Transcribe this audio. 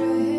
straight.